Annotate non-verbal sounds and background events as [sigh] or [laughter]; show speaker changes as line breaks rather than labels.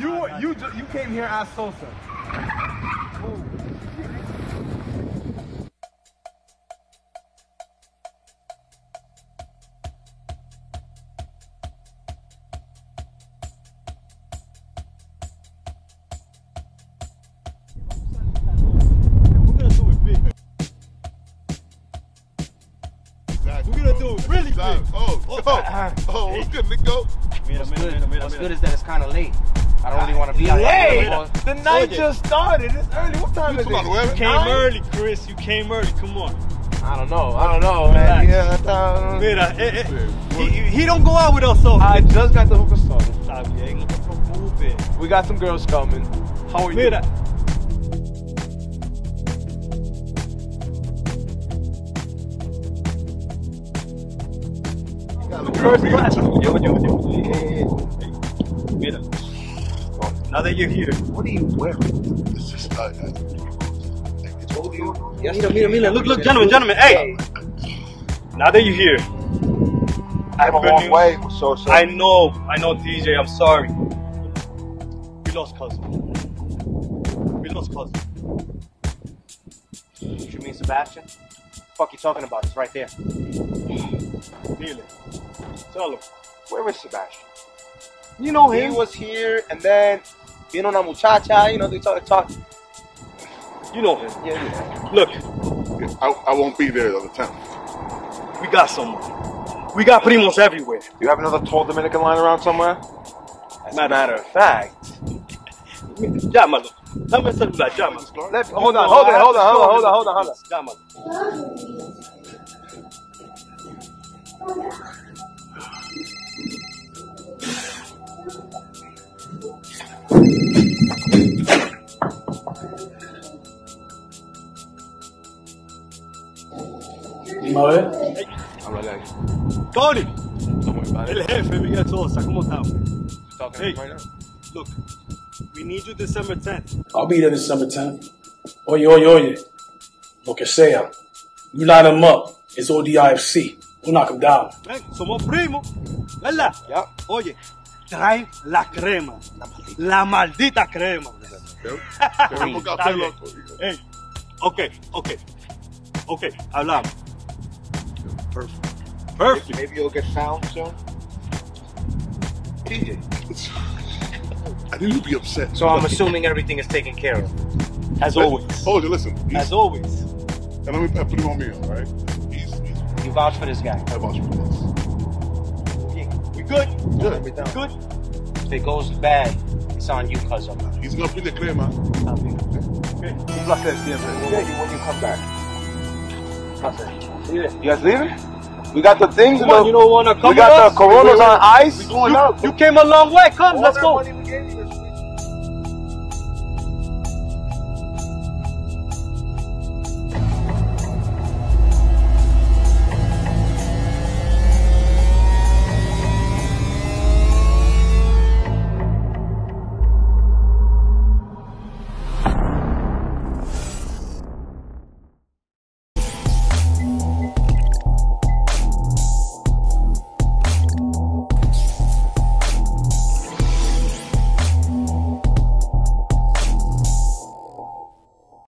You you you came here as Sosa.
Do it really
Exactly.
big.
Oh, oh, oh, what's good, Nico?
Mira,
What's
mira,
good?
mira, mira,
What's good is that it's kind of late. I don't really want to be out
Hey,
here.
the night
Oye.
just started. It's early. What time is it?
You came
Nine?
early, Kris. You came early. Come on.
I don't know. I don't know, man.
Relax.
Yeah, I thought-
Mira, eh, eh, he, he don't go out with us, so.
I just got the hookah started.
Está bien, no te preocupes.
We got some girls coming. How are you?
Mira.
First class.
Yo, yo, yo. Mira. Now that you're here.
What are you wearing?
It's just, uh, I told you.
Mira, mira, mira. Look, look, gentlemen, gentlemen. Hey. Now that you're here. I have
a long way, so so.
I know, I know, TJ. I'm sorry. We lost cousin. We lost cousin.
You mean, Sebastian? What the fuck you talking about? It's right there.
Neely. Tell him.
Where is Sebastian?
You know him.
He was here, and then vino una muchacha. You know, they talk, talk.
You know him.
Yeah, yeah.
Look,
I, I won't be there on the 10th.
we got someone. We got primos everywhere.
You have another tall Dominican lying around somewhere? As a matter of fact. [laughs]
Llámalo. Dame el celular, llámalo.
Let, hold on, hold on, hold on, hold on, hold on, hold on, hold on.
Llámalo. Tony, el jefe, Miguel Sosa, ¿cómo estamos?
Talking
Hey.
to him right now.
Look, we need you December 10th.
I'll be there December 10th. Oye, oye, oye. Lo que sea. You line them up. It's ODIFC. We'll knock them down.
Ven, somos primos, ¿verdad?
Yep.
Oye, trae la crema. La maldita crema. [laughs]
Tenemos que
Está
hacerlo.
bien. Ey, ok, ok. Ok, hablamos. Perfect. Perfect.
Maybe you'll get found soon. [laughs]
I need to be upset.
So I'm assuming everything is taken care of.
As always.
Hold you, listen.
As always.
and let me put him on me, all right? He's, he's
You vouch for this guy.
I vouch for this.
We good?
Good.
We Good?
If it goes bad, it's on you, cousin.
He's gonna be the crema.
Okay.
Un placer siempre.
When you, when you come back.
You guys leaving? We got the things.
Come on, you don't wanna come
We got the? Coronas on ice.
Out.
You came a long way. Come, let's go.
you